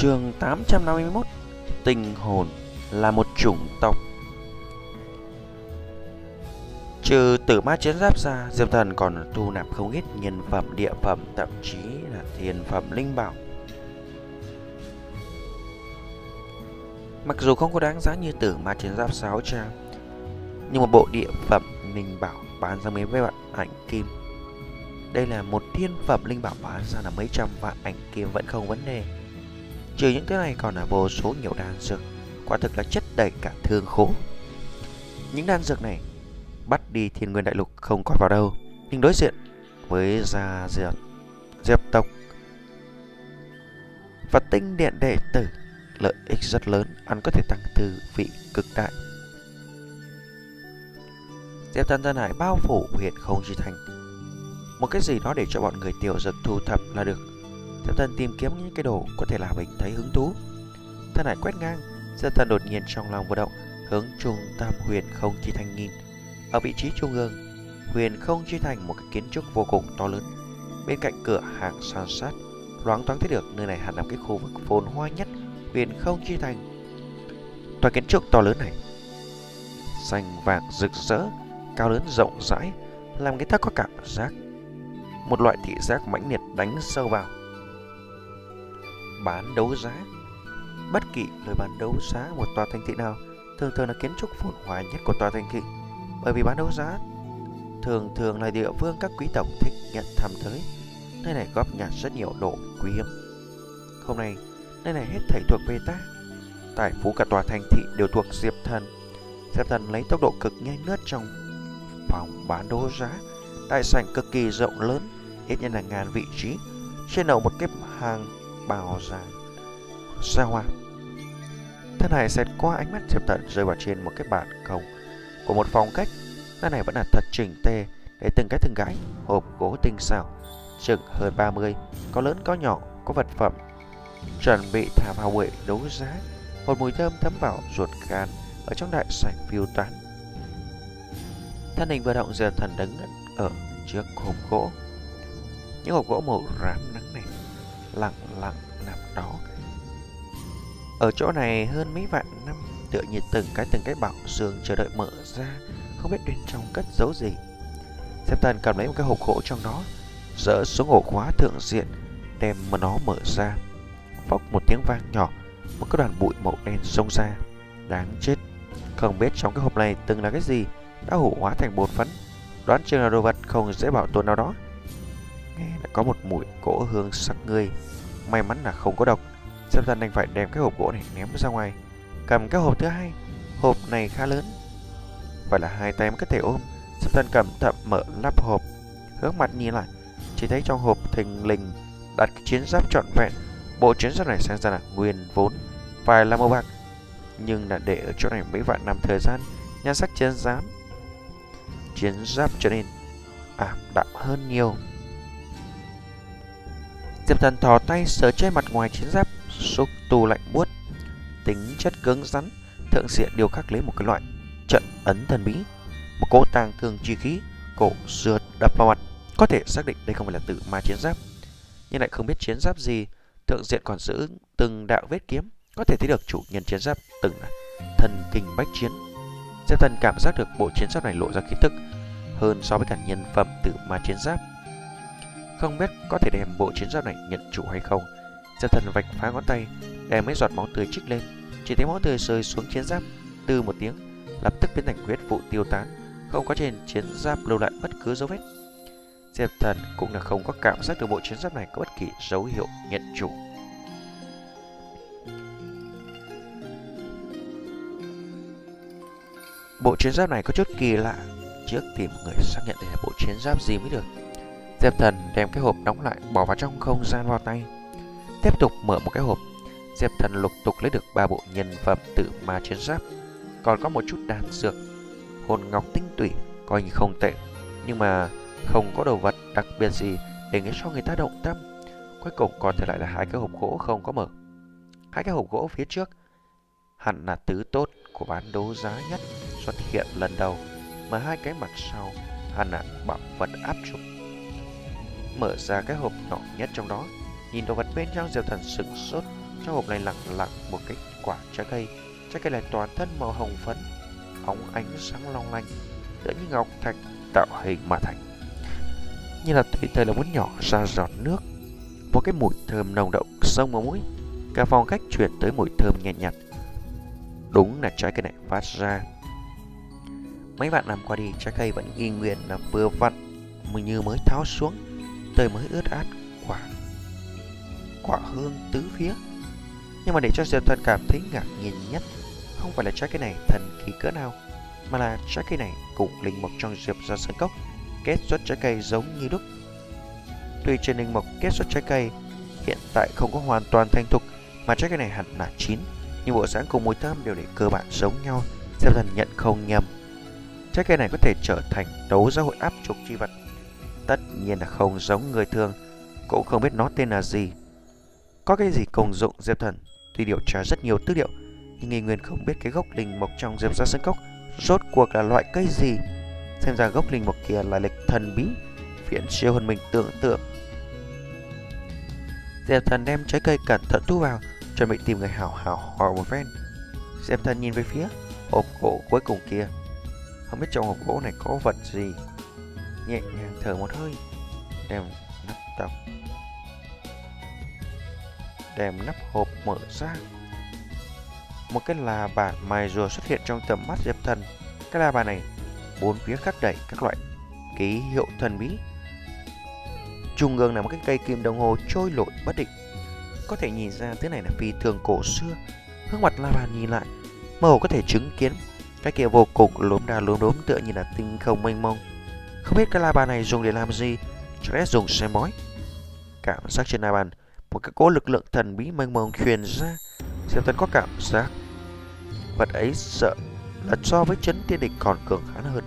Chương 851 Tinh hồn là một chủng tộc Trừ tử ma chiến giáp ra, Diệp Thần còn thu nạp không ít nhân phẩm, địa phẩm, thậm chí là thiên phẩm linh bảo. Mặc dù không có đáng giá như tử ma chiến giáp 6 trang, nhưng một bộ địa phẩm linh bảo bán ra mấy vạn ảnh kim. Đây là một thiên phẩm linh bảo bán ra là mấy trăm vạn ảnh kim vẫn không vấn đề. Trừ những thứ này còn là vô số nhiều đan dược, quả thực là chất đầy cả thương khố. Những đan dược này bắt đi thiên nguyên đại lục không còn vào đâu, nhưng đối diện với gia diệp, diệp tộc và tinh điện đệ tử lợi ích rất lớn, ăn có thể tăng từ vị cực đại. Diệp tân Tân Hải bao phủ huyện không chi thành Một cái gì đó để cho bọn người tiểu dược thu thập là được Diệp Thần tìm kiếm những cái đồ có thể làm mình thấy hứng thú. Thân Hải quét ngang Diệp Thần đột nhiên trong lòng vừa động Hướng trung tam huyền không chi thành nhìn. Ở vị trí trung ương Huyền không chi thành một cái kiến trúc vô cùng to lớn. Bên cạnh cửa hàng san sát Loáng thoáng thấy được nơi này hẳn là cái khu vực phồn hoa nhất Huyền không chi thành. Tòa kiến trúc to lớn này Xanh vàng rực rỡ cao lớn rộng rãi, làm người ta có cảm giác một loại thị giác mãnh liệt đánh sâu vào. Bán đấu giá Bất kỳ lời bán đấu giá một tòa thành thị nào thường thường là kiến trúc phồn hoa nhất của tòa thành thị. Bởi vì bán đấu giá thường thường là địa phương các quý tộc thích nhận thăm tới. Nơi này góp nhặt rất nhiều đồ quý hiếm. Hôm nay, nơi này hết thảy thuộc về ta. Tài phú cả tòa thành thị đều thuộc Diệp Thần. Diệp Thần lấy tốc độ cực nhanh lướt trong phòng bán đấu giá đại sảnh cực kỳ rộng lớn ít nhất là ngàn vị trí trên đầu một cái hàng bào dài xa hoa thân này xét qua ánh mắt diệp tận rơi vào trên một cái bàn công của một phòng khách nơi này vẫn là thật chỉnh tề, để từng cái từng gãi hộp gỗ tinh xảo, chừng hơn 30 có lớn có nhỏ, có vật phẩm. Chuẩn bị thả vào huệ đấu giá, một mùi thơm thấm vào ruột gan ở trong đại sảnh phiêu tán. Thân hình vừa động giờ thần đứng ở trước hộp gỗ. Những hộp gỗ màu rám nắng lặng lặng nằm đó. Ở chỗ này hơn mấy vạn năm tựa như từng cái từng cái bảo giường chờ đợi mở ra, không biết bên trong cất giấu gì. xem tần cầm lấy một cái hộp gỗ trong đó, dỡ xuống ổ khóa thượng diện, đem mà nó mở ra. Phốc một tiếng vang nhỏ, một cái đoàn bụi màu đen xông ra. Đáng chết, không biết trong cái hộp này từng là cái gì đã hủ hóa thành bột phấn đoán chừng là đồ vật không dễ bảo tồn nào đó đã có một mùi cỗ hương sắc ngươi. May mắn là không có độc. Sâm Thần đành phải đem cái hộp gỗ này ném ra ngoài. Cầm cái hộp thứ hai. Hộp này khá lớn. Phải là hai tay mới có thể ôm. Sâm Thần cầm thận mở lắp hộp. Hướng mặt nhìn lại, chỉ thấy trong hộp thình lình đặt chiến giáp trọn vẹn. Bộ chiến giáp này xem ra là nguyên vốn, phải là màu bạc. Nhưng là để ở chỗ này mấy vạn năm thời gian, nhan sắc chiến giáp chiến giáp trở nên ảm đạm hơn nhiều. Diệp thần thò tay sờ trên mặt ngoài chiến giáp, xúc tu lạnh buốt, tính chất cứng rắn, thượng diện điều khắc lấy một cái loại trận ấn thần bí, một cỗ tàng thương chi khí, cổ sượt đập vào mặt, có thể xác định đây không phải là tự ma chiến giáp, nhưng lại không biết chiến giáp gì, thượng diện còn giữ từng đạo vết kiếm, có thể thấy được chủ nhân chiến giáp từng là thần kinh bách chiến. Diệp Thần cảm giác được bộ chiến giáp này lộ ra khí tức hơn so với cả nhân phẩm tự ma chiến giáp. Không biết có thể đem bộ chiến giáp này nhận chủ hay không. Diệp Thần vạch phá ngón tay, đem mấy giọt máu tươi trích lên, chỉ thấy máu tươi rơi xuống chiến giáp, từ một tiếng, lập tức biến thành huyết vụ tiêu tán, không có trên chiến giáp lưu lại bất cứ dấu vết. Diệp Thần cũng là không có cảm giác được bộ chiến giáp này có bất kỳ dấu hiệu nhận chủ. Bộ chiến giáp này có chút kỳ lạ Trước tìm người xác nhận đây là bộ chiến giáp gì mới được Diệp thần đem cái hộp đóng lại, Bỏ vào trong không gian vào tay. Tiếp tục mở một cái hộp. Diệp thần lục tục lấy được ba bộ nhân phẩm tự ma chiến giáp. Còn có một chút đan dược, Hồn ngọc tinh tủy Coi như không tệ, Nhưng mà không có đồ vật đặc biệt gì Để nghe cho người ta động tâm. Cuối cùng còn thể lại là hai cái hộp gỗ không có mở. Hai cái hộp gỗ phía trước, Hẳn là tứ tốt của bán đấu giá nhất xuất hiện lần đầu, mà hai cái mặt sau hẳn là bảo vật áp dụng Mở ra cái hộp nhỏ nhất trong đó, nhìn đồ vật bên trong Diệp Thần sửng sốt, Trong hộp này lặng lặng một cái quả trái cây. Trái cây này toàn thân màu hồng phấn Óng ánh sáng long lanh Tựa như ngọc thạch tạo hình mà thành. Như là tùy thời là muốn nhỏ ra giọt nước. Một cái mùi thơm nồng đậm sông vào mũi. Cả phòng khách chuyển tới mùi thơm nhẹ nhạt. Đúng là trái cây này phát ra. Mấy bạn làm qua đi Trái cây vẫn y nguyên là vừa vặn Như mới tháo xuống. Tơi mới ướt át quả Quả hương tứ phía. Nhưng mà để cho Diệp Thần cảm thấy ngạc nhiên nhất, Không phải là trái cây này thần kỳ cỡ nào, Mà là trái cây này cùng linh mộc trong Diệp ra sân cốc Kết xuất trái cây giống như đúc Tuy trên linh mộc kết xuất trái cây, Hiện tại không có hoàn toàn thành thục, Mà trái cây này hẳn là chín, Nhưng bộ dáng cùng mùi thơm đều để cơ bản giống nhau, Diệp Thần nhận không nhầm. Trái cây này có thể trở thành đấu giá hội áp trục chi vật Tất nhiên là không giống người thường, Cũng không biết nó tên là gì. Có cái gì công dụng, Diệp Thần? Tuy điều tra rất nhiều tư liệu, Nhưng nghi nguyên không biết cái gốc linh mộc trong Diệp ra sân cốc Rốt cuộc là loại cây gì? Xem ra gốc linh mộc kia là lịch thần bí Phiện siêu hơn mình tưởng tượng. Diệp Thần đem trái cây cẩn thận thu vào, Chuẩn bị tìm người hảo hảo hỏi một phen. Diệp Thần nhìn về phía hộp gỗ cuối cùng kia. Không biết trong hộp gỗ này có vật gì. Nhẹ nhàng thở một hơi Đem nắp tập Đem nắp hộp mở ra. Một cái là bàn mài rùa xuất hiện trong tầm mắt Diệp Thần. Cái là bàn này, Bốn phía khắc đầy các loại ký hiệu thần bí. Trung ương là một cái cây kim đồng hồ trôi lội bất định. Có thể nhìn ra thứ này là phi thường cổ xưa. Hướng mặt la bàn nhìn lại Mơ hồ có thể chứng kiến Cái kia vô cùng lốm đa lốm đốm tựa như là tinh không mênh mông. Không biết cái la bàn này dùng để làm gì? Chắc lẽ dùng xem bói Cảm giác trên la bàn, Một cái cỗ lực lượng thần bí mênh mông truyền ra. Diệp Tân có cảm giác. Vật ấy sợ là so với chấn tiên địch còn cường hãn hơn.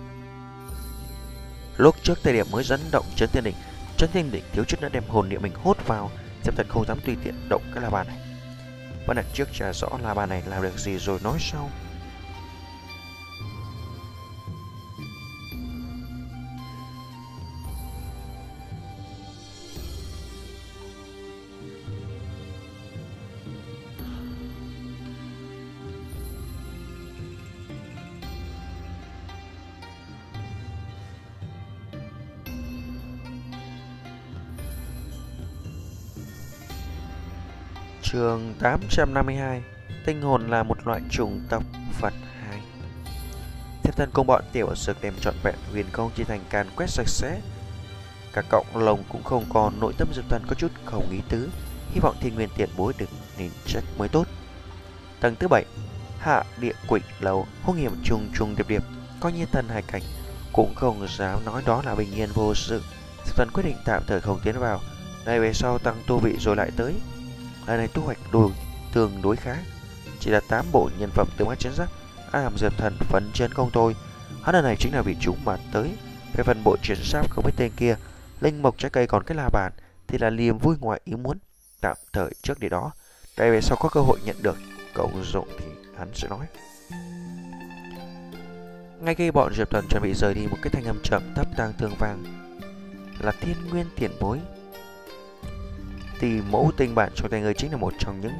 Lúc trước thời điểm mới dẫn động chấn tiên địch, Chấn tiên địch thiếu chút đã đem hồn địa mình hút vào. Diệp Thần không dám tùy tiện động cái la bàn này. Vẫn đặt trước trả rõ la bàn này làm được gì rồi nói sau. Trường 852 Tinh hồn là một loại chủng tộc Phật 2 Thiếp thân công bọn tiểu ở sực đem trọn vẹn huyền công chi thành càn quét sạch sẽ. Cả cộng lồng cũng không còn, nội tâm diệp thần có chút không ý tứ. Hy vọng thiên nguyên tiện bối đừng nên trách mới tốt. Tầng thứ 7 Hạ địa quỷ lầu, hung hiểm trùng trùng điệp điệp. Coi như thần hải cảnh Cũng không dám nói đó là bình yên vô sự. Diệp thần quyết định tạm thời không tiến vào. Này về sau tăng tu vị rồi lại tới. Lần này thu hoạch đồ tương đối khá. Chỉ là 8 bộ nhân phẩm tương mắt chiến giáp Ai làm diệp thần phấn chân công tôi Hắn lần này chính là vì chúng mà tới. Về phần bộ chiến giáp không biết tên kia, Linh mộc trái cây còn cái la bàn Thì là liềm vui ngoài ý muốn. Tạm thời trước để đó. Đây về sau có cơ hội nhận được cậu dụng thì hắn sẽ nói. Ngay khi bọn diệp thần chuẩn bị rời đi, Một cái thanh âm chậm thấp tang thương vàng Là thiên nguyên tiền bối thì mẫu tinh bản trong tay người chính là một trong những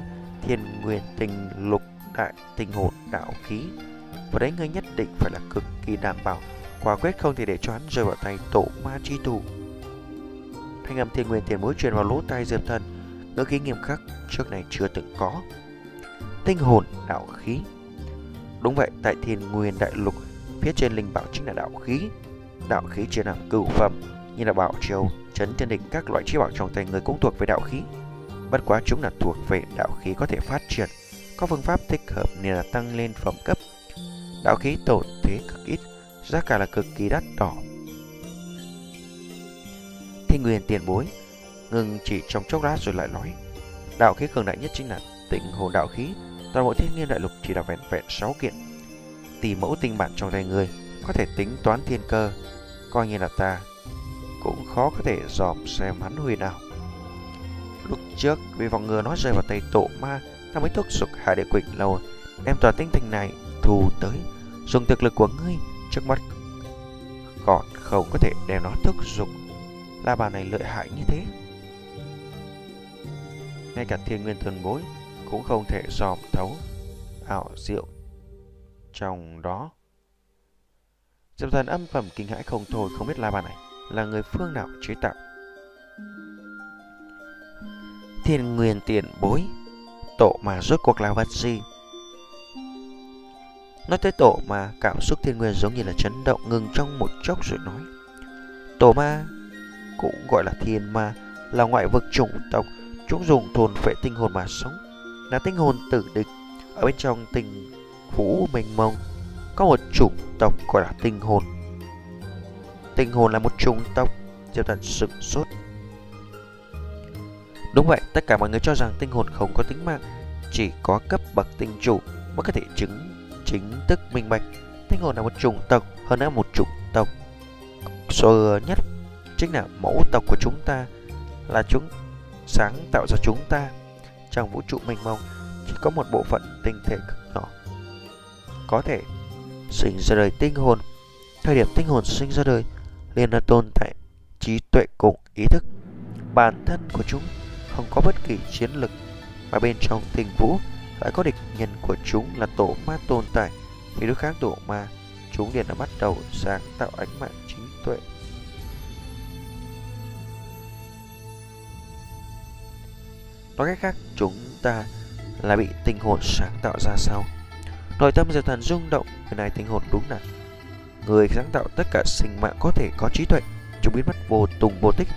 thiên nguyên tinh lục đại tinh hồn đạo khí. Và đấy ngươi nhất định phải là cực kỳ đảm bảo, quả quyết không thể để cho hắn rơi vào tay tổ ma chi thủ. Thanh âm thiên nguyên tiền bối truyền vào lỗ tai diệp thần, ngữ khí nghiêm khắc trước này chưa từng có. Tinh hồn đạo khí. Đúng vậy, tại thiên nguyên đại lục, phía trên linh bảo chính là đạo khí. Đạo khí chia làm cửu phẩm, như là bảo châu trấn thiên địch các loại chi bảo trong tay người cũng thuộc về đạo khí. Bất quá chúng là thuộc về đạo khí có thể phát triển, có phương pháp thích hợp nên là tăng lên phẩm cấp. Đạo khí tổn thế cực ít, giá cả là cực kỳ đắt đỏ. Thiên Nguyên tiền bối, ngừng chỉ trong chốc lát rồi lại nói, đạo khí cường đại nhất chính là tịnh hồn đạo khí, toàn bộ thiên nhiên đại lục chỉ là vẹn vẹn 6 kiện. Tỷ mẫu tinh bản trong tay người có thể tính toán thiên cơ, coi như là ta cũng khó có thể dòm xem hắn huy nào. Lúc trước, vì phòng ngừa nó rơi vào tay tổ ma, ta mới thúc giục hạ địa quỳnh lâu, đem tòa tinh thành này thù tới, dùng thực lực của ngươi trước mắt còn không có thể đem nó thúc giục. Là bà này lợi hại như thế. Ngay cả thiên nguyên thần bối cũng không thể dòm thấu ảo diệu trong đó. Diệp thần âm phẩm kinh hãi không thôi không biết la bàn này là người phương nào chế tạo. Thiên nguyên tiền bối, Tổ mà rốt cuộc là vật gì Nói tới tổ mà cảm xúc thiên nguyên giống như là chấn động ngừng trong một chốc rồi nói, Tổ ma, cũng gọi là thiên ma, là ngoại vực chủng tộc, Chúng dùng thôn phệ tinh hồn mà sống, Là tinh hồn tử địch Ở bên trong tình vũ mênh mông, Có một chủng tộc gọi là tinh hồn Tinh hồn là một chủng tộc Diệp thần sự sốt Đúng vậy, tất cả mọi người cho rằng tinh hồn không có tính mạng, chỉ có cấp bậc tinh chủ mới có thể chứng chính thức minh bạch. Tinh hồn là một chủng tộc, hơn nữa một chủng tộc. Sơ nhất chính là mẫu tộc của chúng ta, là chúng sáng tạo ra chúng ta. Trong vũ trụ mênh mông, chỉ có một bộ phận tinh thể cực nhỏ có thể sinh ra đời tinh hồn. Thời điểm tinh hồn sinh ra đời, liền là tồn tại trí tuệ cùng ý thức. Bản thân của chúng không có bất kỳ chiến lực mà bên trong tình vũ lại có địch nhân của chúng là tổ ma tồn tại. Vì đối kháng tổ ma, chúng liền đã bắt đầu sáng tạo ánh mạng trí tuệ. Nói cách khác, chúng ta là bị tinh hồn sáng tạo ra sao? Nội tâm diệp thần rung động, người này tinh hồn đúng là người sáng tạo tất cả sinh mạng có thể có trí tuệ chúng biến mất vô tùng vô tích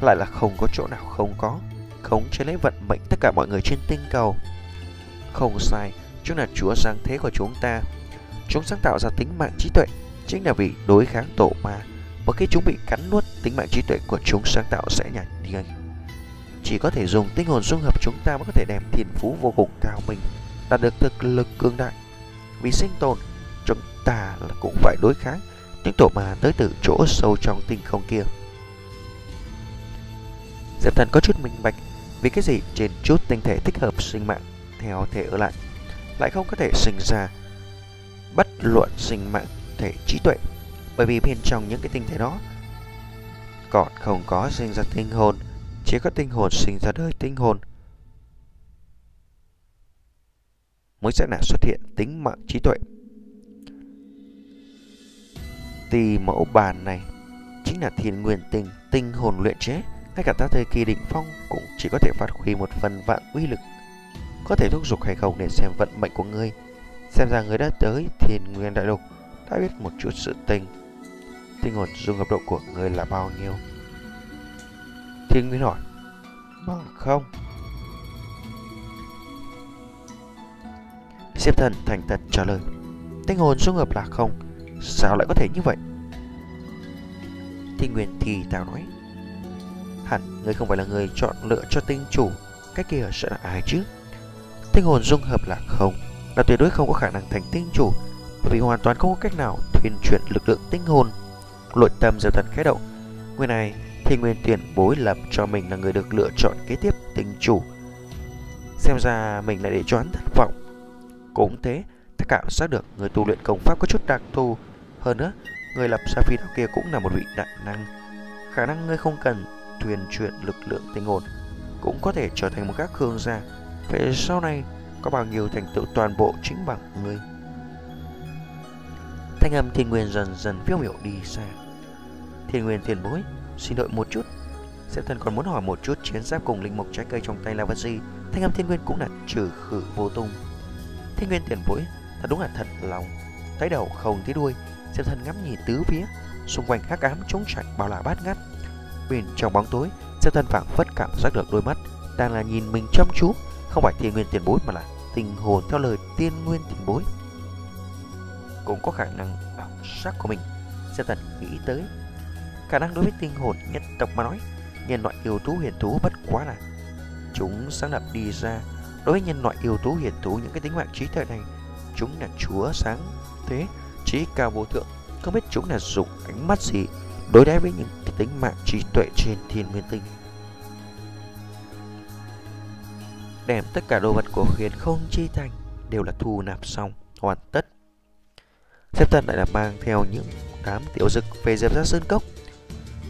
lại là không có chỗ nào không có khống chế lấy vận mệnh tất cả mọi người trên tinh cầu. Không sai, chúng là chúa sáng thế của chúng ta. Chúng sáng tạo ra tính mạng trí tuệ, chính là vì đối kháng tổ ma. Một khi chúng bị cắn nuốt, tính mạng trí tuệ của chúng sáng tạo sẽ nhạt đi. Chỉ có thể dùng tinh hồn dung hợp chúng ta mới có thể đem thiên phú vô cùng cao mình đạt được thực lực cương đại. Vì sinh tồn, ta là cũng phải đối kháng. Những tổ ma tới từ chỗ sâu trong tinh không kia. Diệp Thần có chút minh bạch vì cái gì trên chút tinh thể thích hợp sinh mạng theo thể ở lại lại không có thể sinh ra bất luận sinh mạng thể trí tuệ. Bởi vì bên trong những cái tinh thể đó còn không có sinh ra tinh hồn, chỉ có tinh hồn sinh ra đời tinh hồn. Mới sẽ là xuất hiện tính mạng trí tuệ tỳ mẫu bàn này chính là thiên nguyên tinh tinh hồn luyện chế ngay cả ta thời kỳ đỉnh phong cũng chỉ có thể phát huy một phần vạn uy lực. Có thể thúc giục hay không để xem vận mệnh của ngươi. Xem ra người đã tới thiên nguyên đại lục, đã biết một chút sự tình. Tinh hồn dung hợp độ của người là bao nhiêu? Thiên nguyên hỏi. Bằng không. Xếp thần thành thật trả lời. Tinh hồn dung hợp là không. Sao lại có thể như vậy? Thiên nguyên thì tao nói. Hẳn người không phải là người chọn lựa cho tinh chủ, Cái kia sẽ là ai chứ? Tinh hồn dung hợp là không, Là tuyệt đối không có khả năng thành tinh chủ vì hoàn toàn không có cách nào thuyền chuyển lực lượng tinh hồn. Lội tâm diệu thần khẽ động. Nguyên này thì nguyên tiền bối lập cho mình là người được lựa chọn kế tiếp tinh chủ. Xem ra mình lại để cho hắn thất vọng. Cũng thế Ta cảm giác được người tu luyện công pháp có chút đặc thù hơn nữa, Người lập ra phi đạo kia cũng là một vị đại năng. Khả năng ngươi không cần thuyền chuyển lực lượng tinh hồn cũng có thể trở thành một các khương gia về sau này, có bao nhiêu thành tựu toàn bộ chính bằng ngươi? Thanh âm thiên nguyên dần dần phiêu miểu đi xa. Thiên nguyên thiền bối, xin đợi một chút. Sẽ thần còn muốn hỏi một chút chiến giáp cùng linh mục trái cây trong tay là vật gì? Thanh âm thiên nguyên cũng là trừ khử vô tung. Thiên nguyên tiền bối, thật đúng là thật lòng. Thấy đầu không thấy đuôi sẽ thần ngắm nhìn tứ phía xung quanh hắc ám trống trải bao la bát ngát. Bên trong bóng tối, Diệp Thân phảng phất cảm giác được đôi mắt đang là nhìn mình chăm chú, không phải thiên nguyên tiền bối mà là tình hồn theo lời tiên nguyên tiền bối. Cũng có khả năng ảo sắc của mình. Diệp Thân nghĩ tới khả năng đối với tinh hồn nhất tộc mà nói, nhân loại yêu thú huyền thú bất quá là chúng sáng lập đi ra. Đối với nhân loại yêu thú huyền thú những cái tính mạng trí tuệ này, chúng là chúa sáng thế, trí cao vô thượng. Không biết chúng là dùng ánh mắt gì đối đãi với những tính mạng trí tuệ trên thiên nguyên tinh. Đem tất cả đồ vật của huyền không chi thành đều là thu nạp xong, hoàn tất. Xếp thân lại là mang theo những tám tiểu dực về dẹp ra sơn cốc.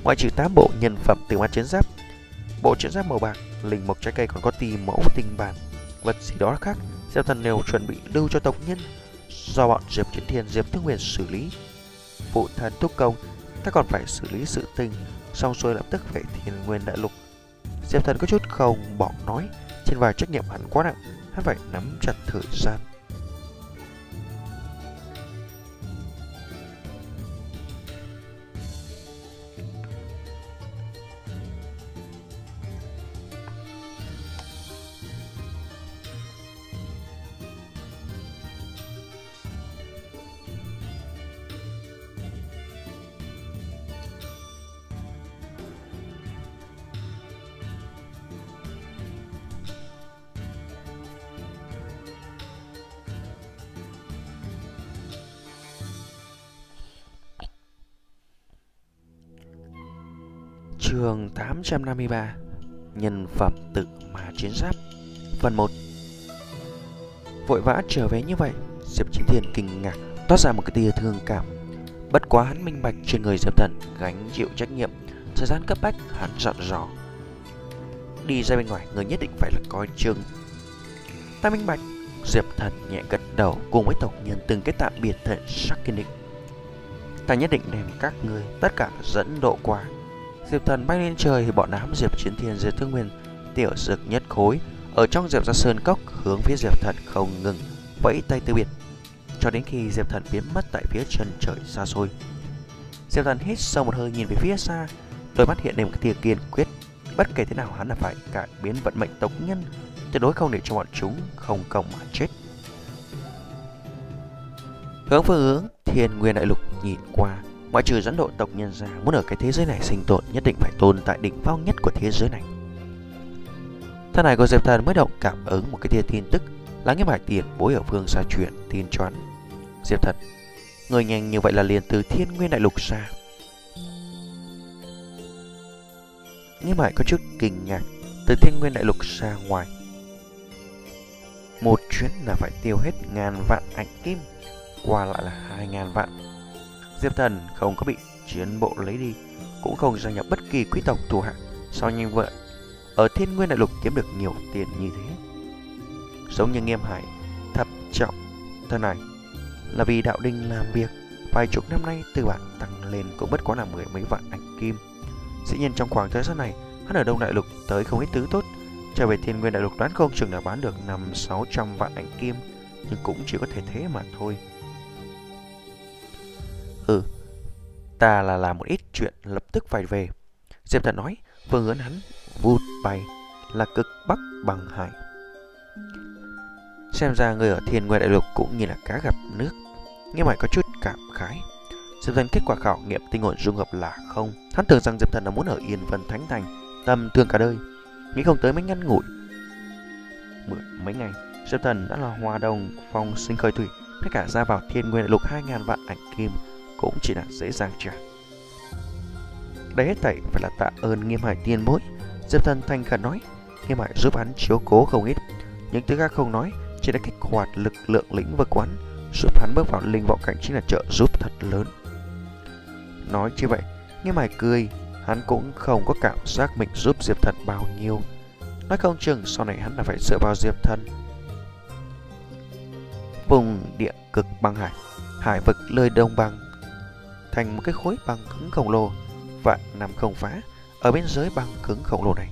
Ngoại trừ tám bộ nhân phẩm từ mắt chiến giáp, bộ chiến giáp màu bạc, linh mộc trái cây còn có tì mẫu tình bản, vật gì đó khác, xếp Thần đều chuẩn bị lưu cho tộc nhân do bọn Diệp Chiến Thiên, Diệp Thương Huyền xử lý. Phụ thân thúc công, ta còn phải xử lý sự tình, xong xuôi lập tức về Thiên Nguyên Đại Lục. Diệp Thần có chút không bỏ nói, trên vai trách nhiệm hắn quá nặng, hắn phải nắm chặt thời gian. Trường 853 Nhân phẩm tự mà chiến giáp. Phần 1 Vội vã trở về như vậy, Diệp Chiến Thiên kinh ngạc, Toát ra một cái tia thương cảm. Bất quá hắn minh bạch trên người Diệp Thần Gánh chịu trách nhiệm, Thời gian cấp bách hắn dặn dò. Đi ra bên ngoài, người nhất định phải là coi chừng. Ta minh bạch, Diệp Thần nhẹ gật đầu cùng với tộc nhân từng cái tạm biệt thận sắc kiên định. Ta nhất định đem các người tất cả dẫn độ qua. Diệp Thần bay lên trời thì bọn đám Diệp Chiến Thiên Diệp Thương Nguyên tiểu dực nhất khối ở trong Diệp ra Sơn Cốc hướng phía Diệp Thần không ngừng vẫy tay từ biệt cho đến khi Diệp Thần biến mất tại phía chân trời xa xôi. Diệp Thần hít sâu một hơi nhìn về phía xa, đôi mắt hiện lên một tia kiên quyết. Bất kể thế nào hắn là phải cải biến vận mệnh tộc nhân, tuyệt đối không để cho bọn chúng không công mà chết. Hướng phương hướng, Thiên Nguyên Đại Lục nhìn qua Ngoại trừ dẫn độ tộc nhân ra, Muốn ở cái thế giới này sinh tồn Nhất định phải tồn tại đỉnh cao nhất của thế giới này. Thân này của Diệp Thần mới động cảm ứng một cái tia tin tức, Là nghe bài tiền bối ở phương xa chuyện tin cho hắn. Diệp Thần, Người nhanh như vậy là liền từ thiên nguyên đại lục xa Nghe mãi có chút kinh ngạc, Từ thiên nguyên đại lục xa ngoài. Một chuyến là phải tiêu hết ngàn vạn ảnh kim, Qua lại là hai ngàn vạn. Diệp Thần không có bị chiến bộ lấy đi, cũng không gia nhập bất kỳ quý tộc thủ hạ. Sao như vậy, ở thiên nguyên đại lục kiếm được nhiều tiền như thế? Giống như nghiêm hải, thập trọng thân này là vì đạo đinh làm việc vài chục năm nay từ bản tăng lên cũng bất quá là mười mấy vạn ảnh kim. Dĩ nhiên trong khoảng thời gian này, hắn ở Đông Đại Lục tới không ít thứ tốt. Trở về Thiên Nguyên Đại Lục đoán không chừng đã bán được năm sáu trăm vạn ảnh kim, nhưng cũng chỉ có thể thế mà thôi. Ừ, ta là làm một ít chuyện lập tức phải về. Diệp Thần nói, phương hướng hắn vụt bay là cực bắc bằng hải. Xem ra người ở thiên nguyên đại lục cũng như là cá gặp nước. Nghe mày có chút cảm khái. Diệp Thần kết quả khảo nghiệm tinh hồn dung hợp là không. Hắn tưởng rằng Diệp Thần là muốn ở Yên Vân Thánh Thành, tâm thương cả đời. Nghĩ không tới mấy ngăn ngủi. Mấy ngày, Diệp Thần đã là hòa đồng phong sinh khởi thủy. Tất cả ra vào thiên nguyên đại lục 2.000 vạn ảnh kim cũng chỉ là dễ dàng trả. Đây hết thảy phải là tạ ơn nghiêm hải tiên bối. Diệp thần thanh khẩn nói, nghiêm hải giúp hắn chiếu cố không ít. Những thứ khác không nói, chỉ là kích hoạt lực lượng lĩnh vực quán, giúp hắn bước vào linh vọng cảnh chính là trợ giúp thật lớn. Nói như vậy, nghiêm hải cười, hắn cũng không có cảm giác mình giúp Diệp thần bao nhiêu. Nói không chừng sau này hắn là phải dựa vào Diệp thần. Vùng địa cực băng hải, hải vực lơi đông băng thành một cái khối băng cứng khổng lồ vạn năm không phá. Ở bên dưới băng cứng khổng lồ này,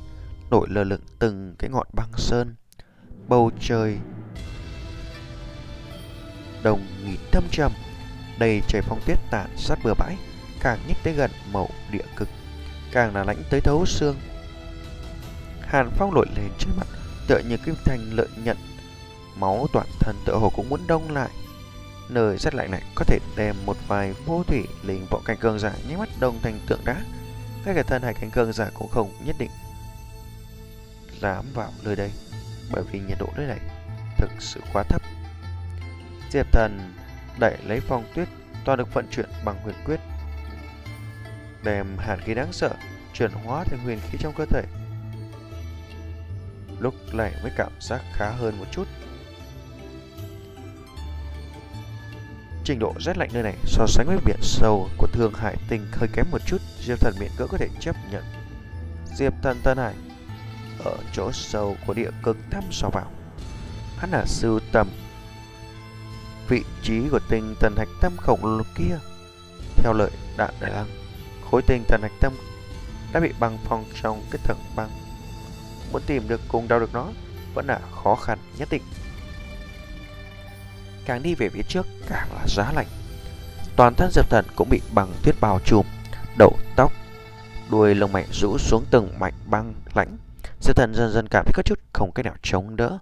nổi lơ lửng từng cái ngọn băng sơn. Bầu trời đồng nghỉ thâm trầm, đầy trời phong tuyết tản sát bừa bãi, càng nhích tới gần mậu địa cực, càng là lạnh tới thấu xương. Hàn phong nổi lên trên mặt, tựa như kim thành lợi nhận, máu toàn thân tựa hồ cũng muốn đông lại Nơi rất lạnh này có thể đem một vài vô thủy linh vọng cảnh cường giả nhé mắt đông thành tượng đá. Ngay cả thân hải cảnh cường giả cũng không nhất định dám vào nơi đây, bởi vì nhiệt độ nơi này thực sự quá thấp. Diệp thần đẩy lấy phong tuyết toàn được vận chuyển bằng huyền quyết, đem hàn khí đáng sợ chuyển hóa thành huyền khí trong cơ thể. Lúc này mới cảm giác khá hơn một chút. Trình độ rét lạnh nơi này so sánh với biển sâu của Thương Hải Tinh hơi kém một chút, Diệp Thần miễn cưỡng có thể chấp nhận. Diệp Thần Tân Hải ở chỗ sâu của địa cực thăm dò vào, Hắn là sưu tầm vị trí của tinh thần hạch tâm khổng lồ kia. Theo lời đạn đại lăng, khối tinh thần hạch tâm đã bị băng phong trong cái tầng băng. Muốn tìm được cùng đau được nó vẫn là khó khăn nhất định. Càng đi về phía trước càng là giá lạnh. Toàn thân Diệp Thần cũng bị băng tuyết bao trùm, đầu tóc, đuôi lông mày rũ xuống từng mạnh băng lãnh. Diệp Thần dần dần cảm thấy có chút không cách nào chống đỡ.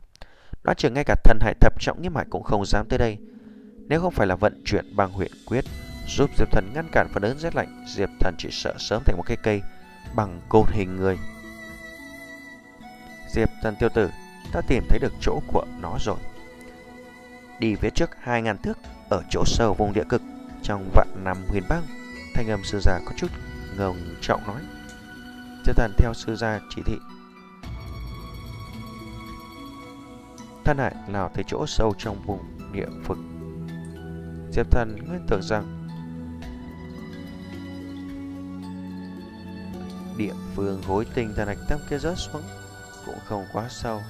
Đoán chừng ngay cả thần hải thập trọng nghiêm mại cũng không dám tới đây. Nếu không phải là vận chuyển bằng huyện quyết giúp Diệp Thần ngăn cản phần lớn rét lạnh, Diệp Thần chỉ sợ sớm thành một cây cây bằng cột hình người. Diệp Thần tiêu tử ta tìm thấy được chỗ của nó rồi. Đi phía trước 2.000 thước ở chỗ sâu vùng địa cực trong vạn năm huyền băng, thanh âm sư già có chút ngồng trọng nói. Diệp Thần theo sư gia chỉ thị thân hải nào tới chỗ sâu trong vùng địa vực. Diệp Thần nguyên tưởng rằng địa phương hối tình thần hạch tâm kia rớt xuống cũng không quá sâu.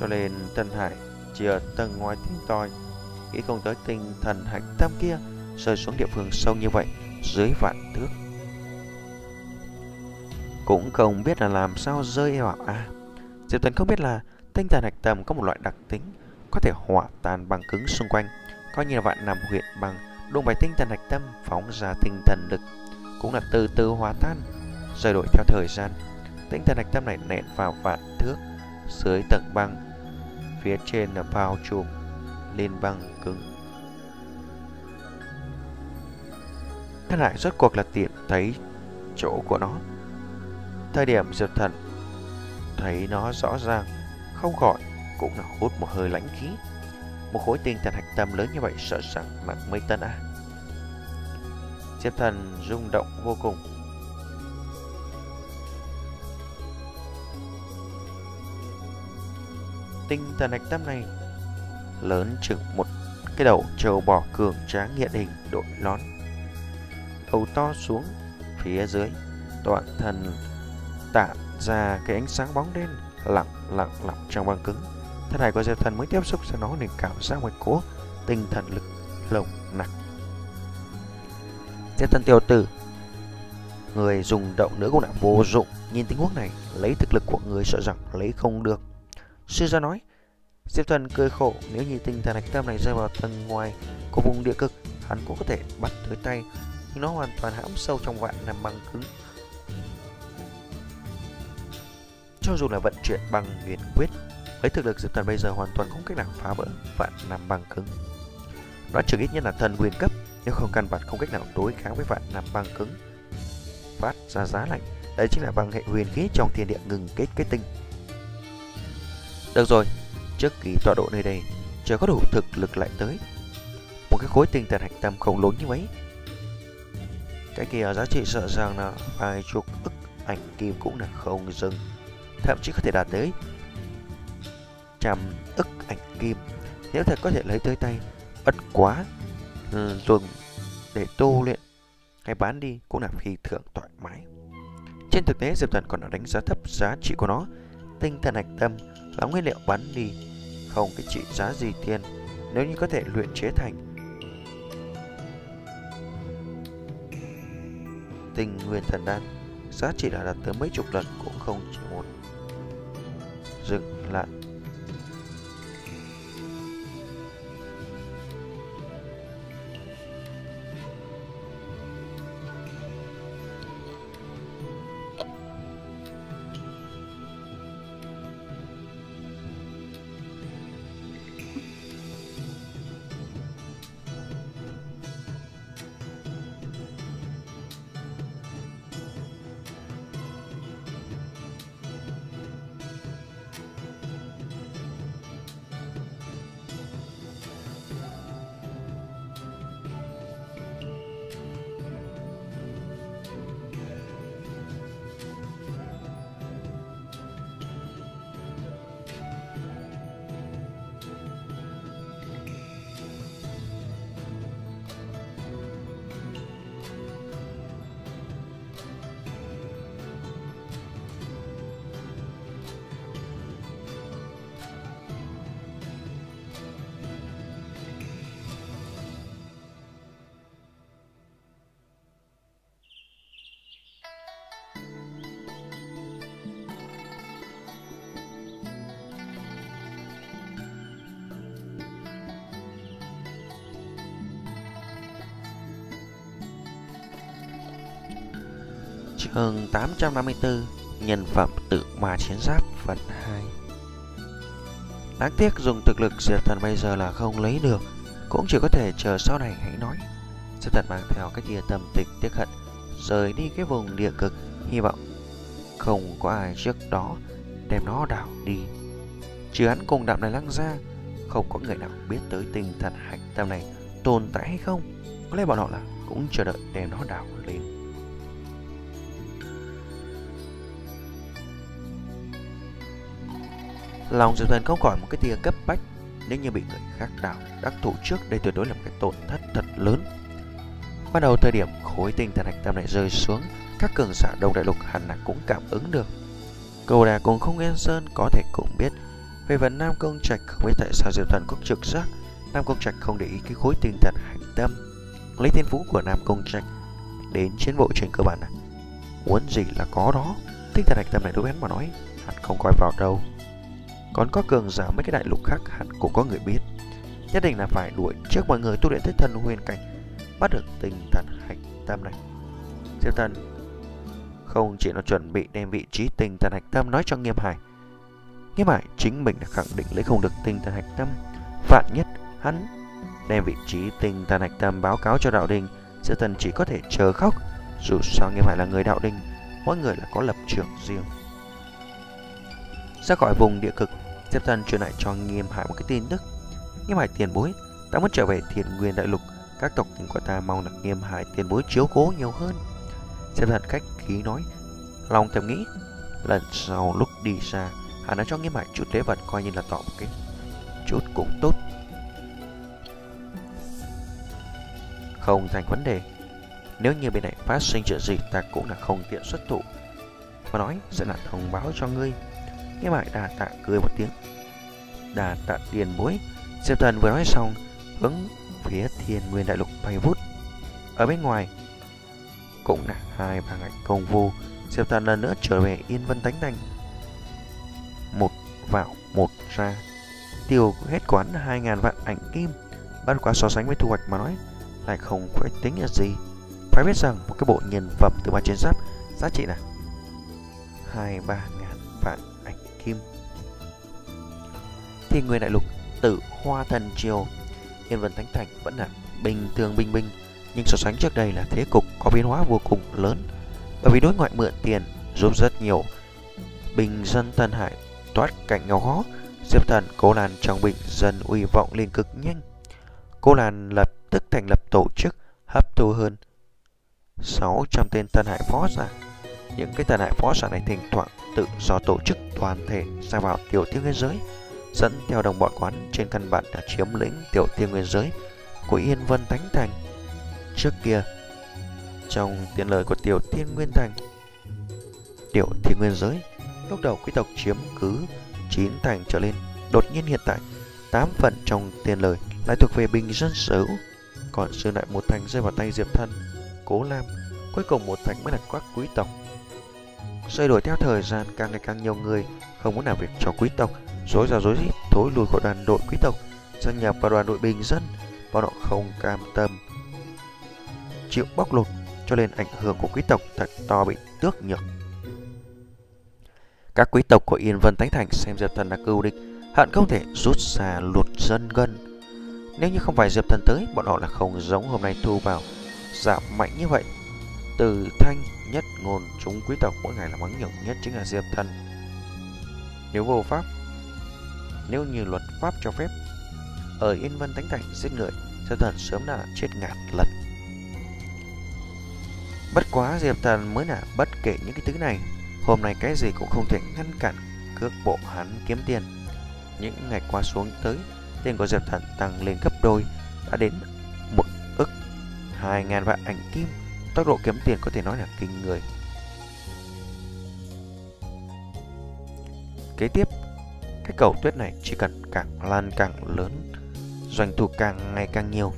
Cho nên Tân Hải chỉ ở tầng ngoài tiếng toi, nghĩ không tới tinh thần hạch tâm kia rơi xuống địa phương sâu như vậy, dưới vạn thước. Cũng không biết là làm sao rơi vào à. Diệp tần không biết là tinh thần hạch tâm có một loại đặc tính có thể hỏa tan bằng cứng xung quanh, coi như là vạn nằm huyện bằng đụng bài tinh thần hạch tâm phóng ra tinh thần lực, cũng là từ từ hòa tan, rời đổi theo thời gian. Tinh thần hạch tâm này nện vào vạn thước dưới tầng băng, phía trên là bao trùm lên băng cứng. Thế lại rốt cuộc là tiện thấy chỗ của nó Thời điểm Diệp Thần thấy nó rõ ràng, không khỏi cũng là hút một hơi lãnh khí. Một khối tinh thần hạch tâm lớn như vậy sợ rằng nặng mấy tấn à. Diệp Thần rung động vô cùng. Tinh thần hạch tâm này lớn chừng một cái đầu trâu bò cường tráng hiện hình đội lón. Đầu to xuống phía dưới, toàn thân tạo ra cái ánh sáng bóng đen lặng lặng lặng trong băng cứng. Thân này của Diệp Thần mới tiếp xúc với nó nên cảm giác một cố tinh thần lực lồng nặng. Diệp Thần tiểu tử Người dùng động nữa cũng đã vô dụng Nhìn tình huống này Lấy thực lực của người sợ rằng lấy không được Sư gia nói Diệp Thần cười khổ Nếu như tinh thần hạch tâm này rơi vào tầng ngoài Của vùng địa cực Hắn cũng có thể bắt tới tay Nhưng nó hoàn toàn hãm sâu trong vạn nằm băng cứng Cho dù là vận chuyển bằng huyền quyết, với thực lực Diệp Thần bây giờ hoàn toàn không cách nào phá vỡ vạn năm băng cứng. Nó chừng ít nhất là thần huyền cấp, nếu không căn bản không cách nào đối kháng với vạn năm băng cứng. Phát ra giá lạnh, đây chính là băng hệ huyền khí trong thiên địa ngừng kết kết tinh. Được rồi, trước kỳ tọa độ nơi đây, chờ có đủ thực lực lại tới. Một cái khối tinh thần hạch tâm khổng lồ như ấy Cái kia giá trị sợ rằng là vài chục ức ảnh kim cũng là không dừng thậm chí có thể đạt tới trăm ức ảnh kim. Nếu thật có thể lấy tới tay ất quá ừ, dùng để tu luyện hay bán đi cũng là phi thường thoải mái. Trên thực tế diệp thần còn đã đánh giá thấp giá trị của nó. Tinh thần hạch tâm là nguyên liệu bán đi. Không cái trị giá gì tiền, nếu như có thể luyện chế thành. Tinh nguyên thần đan, giá trị là đạt tới mấy chục lần cũng không chỉ một. Dừng lại. Chương 854 Nhân phẩm tự ma chiến giáp, phần 2 Đáng tiếc dùng thực lực Diệp Thần bây giờ là không lấy được, Cũng chỉ có thể chờ sau này hãy nói. Diệp Thần mang theo cái tia tâm tịch tiếc hận, Rời đi cái vùng địa cực, Hy vọng không có ai trước đó đem nó đảo đi. Trừ hắn cùng đạm này lăng ra, Không có người nào biết tới tinh thần hạnh tâm này tồn tại hay không. Có lẽ bọn họ là cũng chờ đợi đem nó đảo lên. Lòng Diệp Thần không khỏi một cái tia cấp bách, Nếu như bị người khác đào, đắc thủ trước, Đây tuyệt đối là một cái tổn thất thật lớn. Bắt đầu thời điểm khối tinh thần hạch tâm này rơi xuống, Các cường giả đông đại lục hẳn là cũng cảm ứng được. Cầu đà cùng không yên sơn có thể cũng biết. Về phần Nam Công Trạch, không biết tại sao Diệp Thần có trực giác, Nam Công Trạch không để ý cái khối tinh thần hạch tâm. Lấy thiên phú của Nam Công Trạch Đến chiến bộ trên cơ bản này, Muốn gì là có đó. Tinh thần hạch tâm này đối với hắn mà nói, Hắn không coi vào đâu còn có cường giả mấy cái đại lục khác hẳn cũng có người biết. Nhất định là phải đuổi trước mọi người tu luyện tới thần huyền cảnh, Bắt được tinh thần hạch tâm này. Diệp thần, Không chỉ nó chuẩn bị đem vị trí tinh thần hạch tâm nói cho nghiêm hải Nghiêm hải chính mình đã khẳng định lấy không được tinh thần hạch tâm. Vạn nhất hắn đem vị trí tinh thần hạch tâm báo cáo cho đạo đình, Diệp thần chỉ có thể chờ khóc. Dù sao nghiêm hải là người đạo đình, Mỗi người là có lập trường riêng. Ra khỏi vùng địa cực Thiếp thân truyền lại cho Nghiêm Hải một cái tin tức. Nghiêm Hải tiền bối, Ta muốn trở về thiền nguyên đại lục. Các tộc tình của ta mong là Nghiêm Hải tiền bối chiếu cố nhiều hơn. Thiếp thân khách khí nói, Lòng thầm nghĩ, Lần sau lúc đi xa Hắn đã cho Nghiêm Hải chút lễ vật coi như là tỏ một cái Chút cũng tốt. Không thành vấn đề. Nếu như bên này phát sinh chuyện gì, Ta cũng là không tiện xuất thủ. Và nói, sẽ là thông báo cho ngươi. Nghe vậy đà tạ cười một tiếng. Đà tạ tiền bối. Diệp thần vừa nói xong Hướng phía thiên nguyên đại lục bay vút. Ở bên ngoài Cũng là hai ba ngày công vô Diệp thần lần nữa trở về Yên Vân Tánh Thành. Một vào một ra. Tiêu hết quán hai ngàn vạn ảnh kim. Bất quá so sánh với thu hoạch mà nói Lại không phải tính là gì. Phải biết rằng một cái bộ nhân phẩm từ ba chiến giáp Giá trị là 2, 3 Thì người đại lục tử hoa thần triều thiên Vân Thánh Thành vẫn là bình thường bình bình Nhưng so sánh trước đây là thế cục có biến hóa vô cùng lớn. Bởi vì đối ngoại mượn tiền giúp rất nhiều Bình dân Tân Hải thoát cảnh nghèo khó Diệp Thần Cố Lan trong bình dân uy vọng lên cực nhanh. Cố Lan lập tức thành lập tổ chức hấp thu hơn 600 tên Tân Hải phó giả. Những cái Tân Hải phó sản này thỉnh thoảng tự do tổ chức toàn thể ra vào tiểu thiên nguyên giới, dẫn theo đồng bọn quán. Trên căn bản đã chiếm lĩnh tiểu thiên nguyên giới của Yên Vân Thánh Thành. Trước kia, trong tiền lời của tiểu thiên nguyên thành, tiểu tiên nguyên giới, lúc đầu quý tộc chiếm cứ 9 thành trở lên, đột nhiên hiện tại 8 phần trong tiền lời lại thuộc về bình dân sở hữu, còn dư lại một thành rơi vào tay Diệp Thân, Cố Lam, cuối cùng một thành mới là các quý tộc. Xoay đổi theo thời gian càng ngày càng nhiều người không muốn làm việc cho quý tộc, rối ra rối rít thối lùi khỏi đoàn đội quý tộc, gia nhập vào đoàn đội bình dân, bọn họ không cam tâm chịu bóc lột, cho nên ảnh hưởng của quý tộc thật to bị tước nhược. Các quý tộc của Yên Vân Thánh Thành xem Diệp Thần là cưu địch, hận không thể rút ra lụt dân gân. Nếu như không phải Diệp Thần tới, bọn họ là không giống hôm nay thu vào giảm mạnh như vậy. Từ thanh nhất ngôn chúng quý tộc mỗi ngày là mắng nhục nhất chính là Diệp Thần. Nếu vô pháp, nếu như luật pháp cho phép, ở Yên Vân Thánh Thành giết người, Diệp Thần sớm đã chết ngạt lần. Bất quá Diệp Thần mới là bất kể những cái thứ này, hôm nay cái gì cũng không thể ngăn cản cước bộ hắn kiếm tiền. Những ngày qua xuống tới, tiền của Diệp Thần tăng lên gấp đôi, đã đến một ức hai ngàn vạn ảnh kim Tốc độ kiếm tiền có thể nói là kinh người. Kế tiếp, cái cầu tuyết này chỉ cần càng lan càng lớn, doanh thu càng ngày càng nhiều.